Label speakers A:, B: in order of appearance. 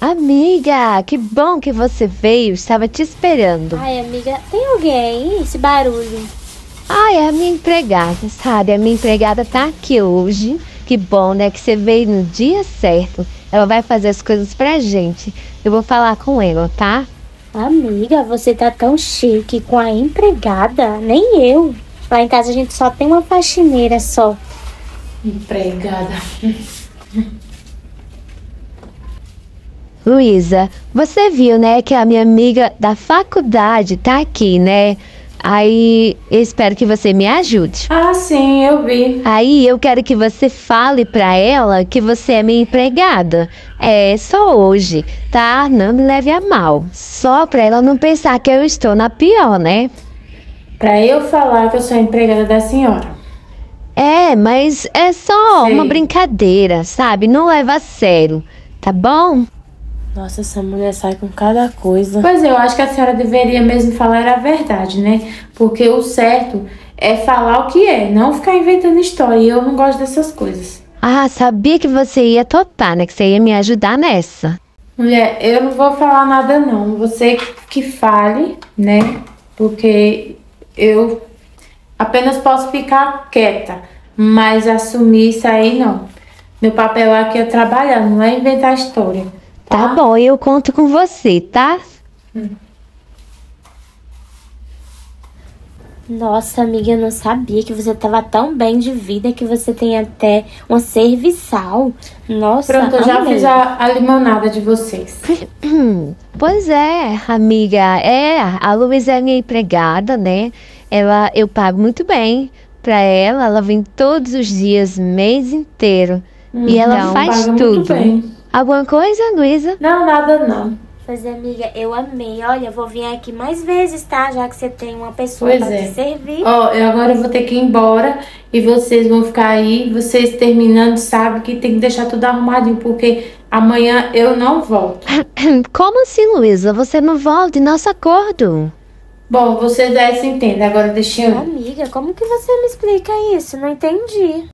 A: Amiga, que bom que você veio. Estava te esperando.
B: Ai, amiga, tem alguém aí? Esse barulho.
A: Ai, é a minha empregada, sabe? A minha empregada tá aqui hoje. Que bom, né? Que você veio no dia certo. Ela vai fazer as coisas pra gente. Eu vou falar com ela, tá?
B: Amiga, você tá tão chique com a empregada. Nem eu. Lá em casa a gente só tem uma faxineira só.
C: Empregada.
A: Luísa, você viu, né, que a minha amiga da faculdade tá aqui, né? Aí eu espero que você me ajude.
C: Ah, sim, eu vi.
A: Aí eu quero que você fale pra ela que você é minha empregada. É só hoje, tá? Não me leve a mal. Só pra ela não pensar que eu estou na pior, né?
C: Pra eu falar que eu sou a empregada da senhora.
A: É, mas é só
C: Sei.
A: uma brincadeira, sabe? Não leva a sério, tá bom?
B: Nossa, essa mulher sai com cada coisa.
C: Pois é, eu acho que a senhora deveria mesmo falar a verdade, né? Porque o certo é falar o que é, não ficar inventando história. E eu não gosto dessas coisas.
A: Ah, sabia que você ia topar, né? Que você ia me ajudar nessa.
C: Mulher, eu não vou falar nada não. Você que fale, né? Porque eu apenas posso ficar quieta, mas assumir isso aí não. Meu papel aqui é trabalhar, não é inventar história.
A: Tá bom, eu conto com você, tá?
B: Nossa, amiga, eu não sabia que você tava tão bem de vida que você tem até uma serviçal. Nossa,
C: Pronto, eu já
B: amei.
C: fiz a, a limonada de vocês.
A: Pois é, amiga. É, a Luísa é minha empregada, né? Ela, eu pago muito bem pra ela. Ela vem todos os dias, mês inteiro. e ela
C: Então,
A: faz
C: paga
A: tudo.
C: Muito bem.
A: Alguma coisa, Luísa?
C: Não, nada não.
B: Pois é, amiga, eu amei. Olha, eu vou vir aqui mais vezes, tá? Já que você tem uma pessoa
C: Pois
B: pra
C: é.
B: te servir.
C: Ó, eu agora vou ter que ir embora e vocês vão ficar aí. Vocês terminando, sabe que tem que deixar tudo arrumadinho, porque amanhã eu não volto.
A: Como assim, Luísa? Você não volta em nosso acordo?
C: Bom, vocês aí se entendem. Agora deixa eu.
B: Amiga, como que você me explica isso? Não entendi.